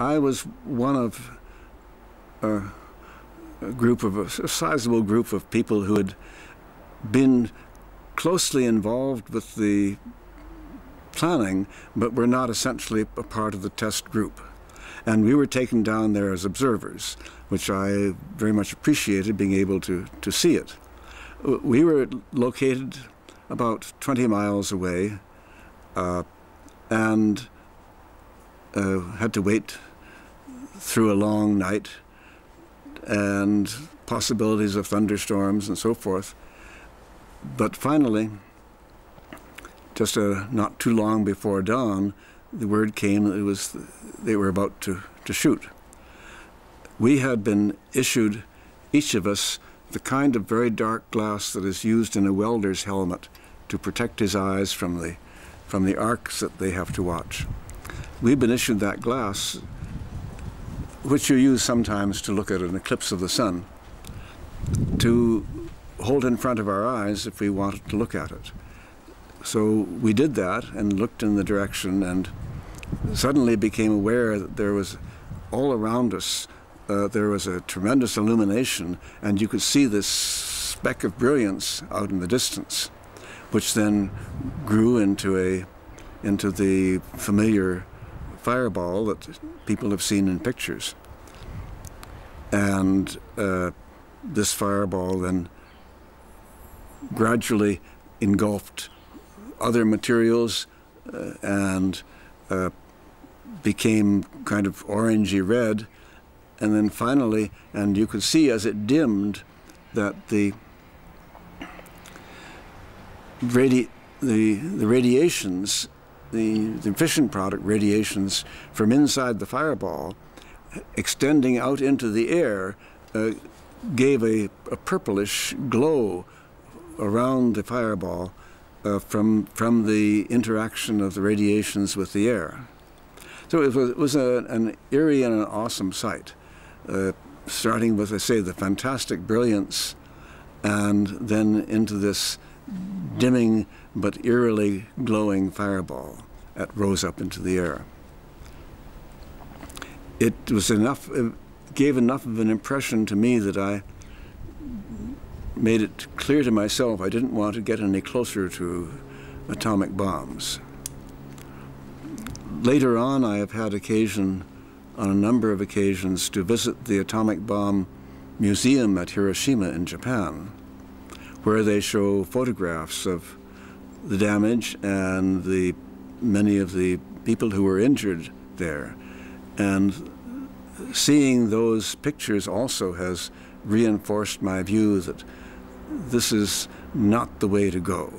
I was one of a, group of a, a sizable group of people who had been closely involved with the planning, but were not essentially a part of the test group. And we were taken down there as observers, which I very much appreciated being able to, to see it. We were located about 20 miles away uh, and uh, had to wait through a long night and possibilities of thunderstorms and so forth. But finally, just uh, not too long before dawn, the word came that it was they were about to, to shoot. We had been issued, each of us, the kind of very dark glass that is used in a welder's helmet to protect his eyes from the, from the arcs that they have to watch. We've been issued that glass which you use sometimes to look at an eclipse of the sun, to hold in front of our eyes if we wanted to look at it. So we did that and looked in the direction and suddenly became aware that there was all around us, uh, there was a tremendous illumination and you could see this speck of brilliance out in the distance, which then grew into a into the familiar fireball that people have seen in pictures. And uh, this fireball then gradually engulfed other materials uh, and uh, became kind of orangey red. And then finally, and you could see as it dimmed that the radi the, the radiations the, the fission product radiations from inside the fireball extending out into the air uh, gave a, a, purplish glow around the fireball uh, from, from the interaction of the radiations with the air. So it was, it was a, an eerie and an awesome sight, uh, starting with, I say, the fantastic brilliance and then into this dimming but eerily glowing fireball that rose up into the air. It was enough, it gave enough of an impression to me that I made it clear to myself I didn't want to get any closer to atomic bombs. Later on, I have had occasion, on a number of occasions, to visit the atomic bomb museum at Hiroshima in Japan, where they show photographs of the damage and the many of the people who were injured there. And seeing those pictures also has reinforced my view that this is not the way to go.